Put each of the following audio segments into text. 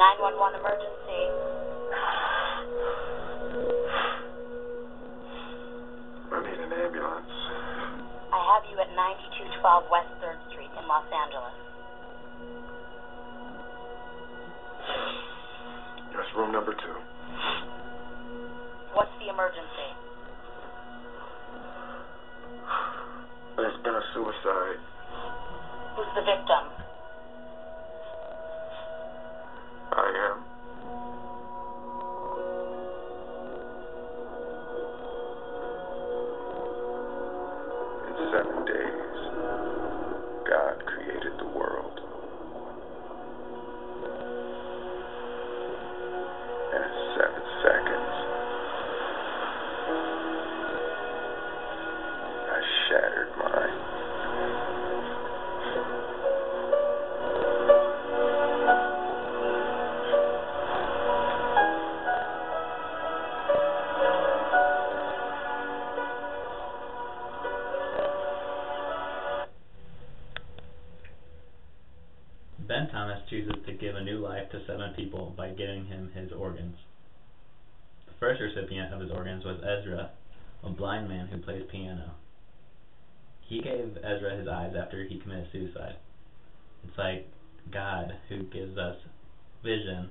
911 emergency. I need an ambulance. I have you at 9212 West 3rd Street in Los Angeles. Room number two. What's the emergency? There's been a suicide. Who's the victim? I am. In seven days, Ben Thomas chooses to give a new life to seven people by giving him his organs. The first recipient of his organs was Ezra, a blind man who plays piano. He gave Ezra his eyes after he committed suicide. It's like God who gives us vision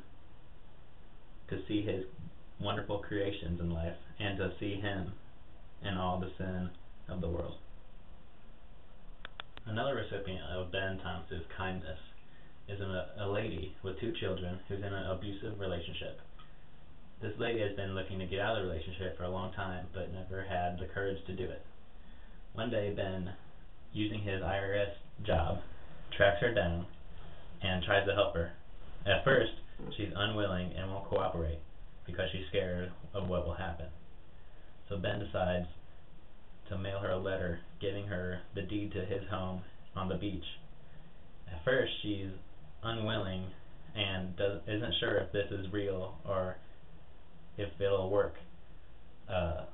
to see his wonderful creations in life and to see him in all the sin of the world. Another recipient of Ben Thomas's kindness is a, a lady with two children who's in an abusive relationship. This lady has been looking to get out of the relationship for a long time, but never had the courage to do it. One day, Ben, using his IRS job, tracks her down and tries to help her. At first, she's unwilling and won't cooperate because she's scared of what will happen. So Ben decides to mail her a letter giving her the deed to his home on the beach. At first, she's unwilling and does, isn't sure if this is real or if it'll work. Uh,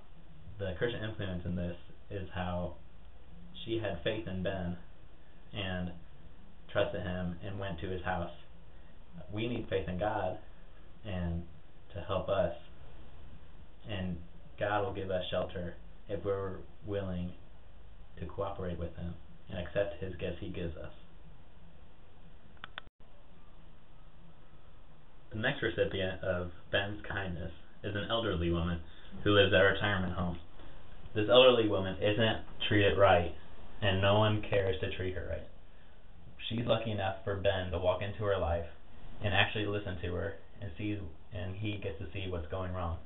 the Christian influence in this is how she had faith in Ben and trusted him and went to his house. We need faith in God and to help us, and God will give us shelter if we're willing to cooperate with Him and accept His gifts He gives us. The next recipient of Ben's kindness is an elderly woman who lives at a retirement home. This elderly woman isn't treated right, and no one cares to treat her right. She's lucky enough for Ben to walk into her life and actually listen to her and see, and he gets to see what's going wrong.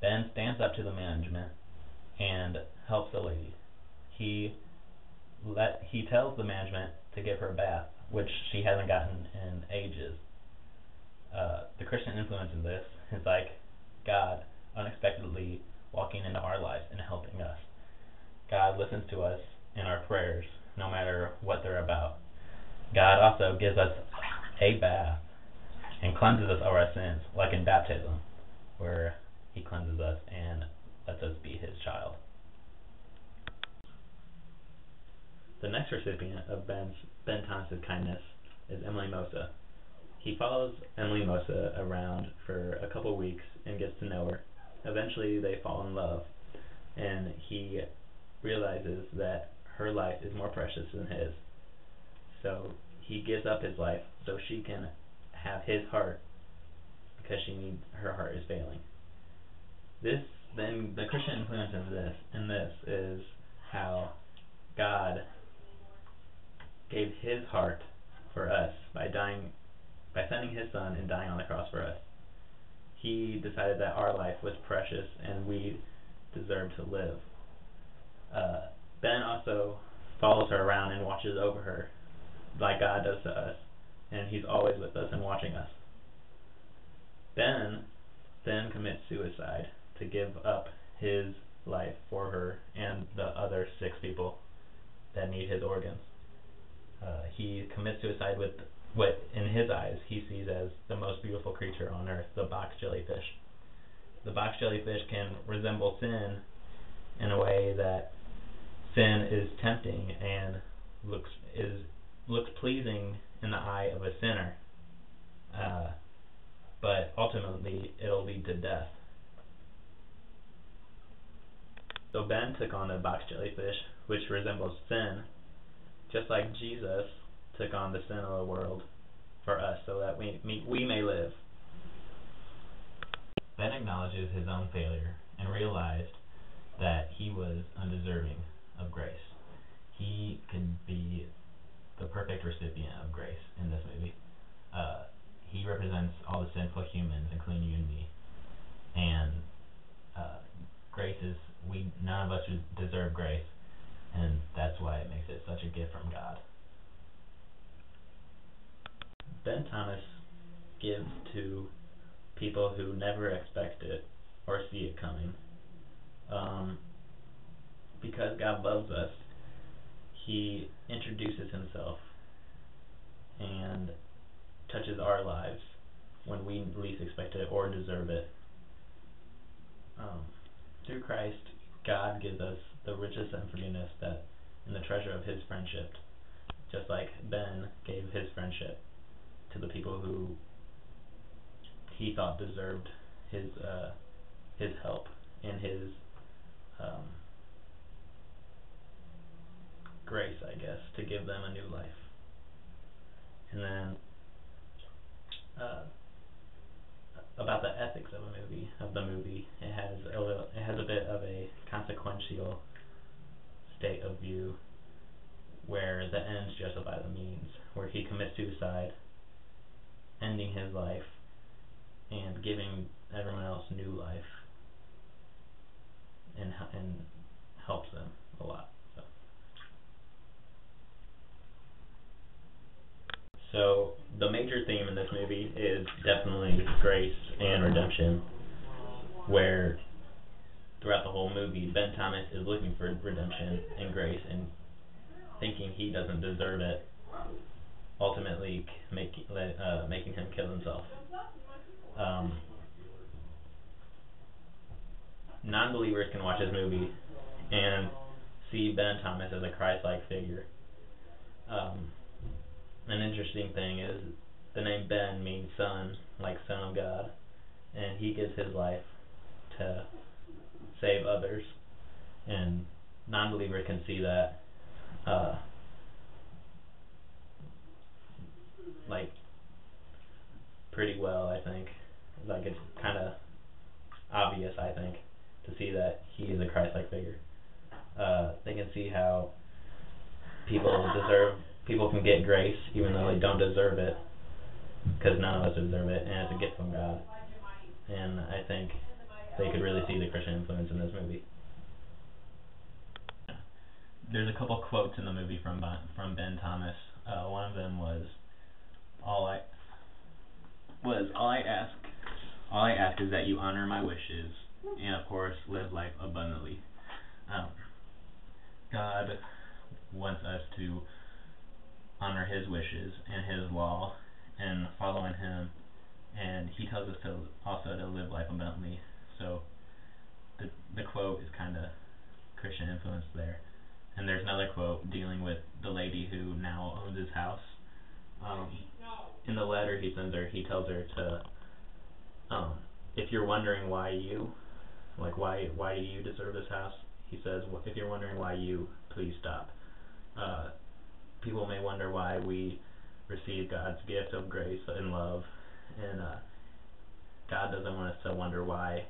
Ben stands up to the management and helps the lady. He let he tells the management to give her a bath, which she hasn't gotten in ages. Uh, the Christian influence in this is like God unexpectedly walking into our lives and helping us. God listens to us in our prayers, no matter what they're about. God also gives us a bath and cleanses us of our sins, like in baptism, where He cleanses us and lets us be His child. The next recipient of Ben's, Ben Thomas's kindness is Emily Posa. He follows Emily Posa around for a couple weeks and gets to know her. Eventually, they fall in love, and he realizes that her life is more precious than his. So he gives up his life so she can have his heart because she needs her heart is failing. This then the Christian influence in this in this is how God gave his heart for us by dying by sending his son and dying on the cross for us. He decided that our life was precious and we deserved to live. Uh, ben also follows her around and watches over her like God does to us, and he's always with us and watching us. Ben then commits suicide to give up his life for her and the other six people that need his organs. Uh, he commits suicide with what in his eyes he sees as the most beautiful creature on earth, the box jellyfish. The box jellyfish can resemble sin in a way that sin is tempting and looks is looks pleasing in the eye of a sinner. Uh, but ultimately it'll lead to death. So Ben took on the box jellyfish, which resembles sin, just like Jesus took on the sin of the world for us so that we, we may live. Ben acknowledges his own failure and realized that he was undeserving of grace. He could be the perfect recipient of grace in this movie. Uh, he represents all the sinful humans, including you and me. And uh, grace is we none of us deserve grace, and that's why it makes it such a gift from God. Ben Thomas gives to people who never expect it or see it coming. Um, because God loves us, He introduces Himself and touches our lives when we least expect it or deserve it. Um, through Christ, God gives us the riches and forgiveness that and the treasure of His friendship, just like Ben gave His friendship to the people who thought deserved his uh, his help and his um, grace, I guess, to give them a new life. And then uh, about the ethics of a movie of the movie. It has a little, it has a bit of a consequential state of view where the ends justify the means, where he commits suicide, ending his life and giving everyone else new life and and helps them a lot. So the major theme in this movie is definitely grace and redemption, where throughout the whole movie Ben Thomas is looking for redemption and grace and thinking he doesn't deserve it, ultimately making uh, making him kill himself. Um, non-believers can watch this movie and see Ben Thomas as a Christ-like figure. Um, an interesting thing is the name Ben means son, like son of God, and he gives his life to save others, and non-believers can see that, uh, like pretty well. I think, like it's kind of obvious. I think to see that he is a Christ-like figure. Uh, they can see how people deserve people can get grace even though they don't deserve it, because none of us deserve it, and it's a gift from God. And I think they could really see the Christian influence in this movie. There's a couple quotes in the movie from ben, from Ben Thomas. Uh, one of them was, "All I was all I ask, all I ask is that you honor my wishes, and of course live life abundantly." Um, God wants us to honor his wishes and his law and following him and he tells us to also to live life abundantly. So the the quote is kind of Christian influence there. And there's another quote dealing with the lady who now owns his house. Um, in the letter he sends her he tells her to um, if you're wondering why you like why why do you deserve this house he says if you're wondering why you please stop uh, people may wonder why we receive God's gift of grace and love, and uh, God doesn't want us to wonder why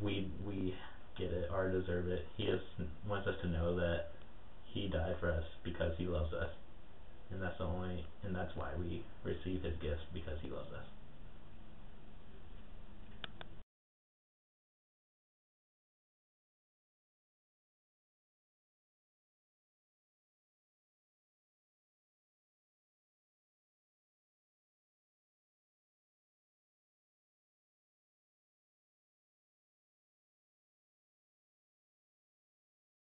we we get it or deserve it. He just wants us to know that He died for us because He loves us, and that's the only and that's why we receive His gifts because He loves us.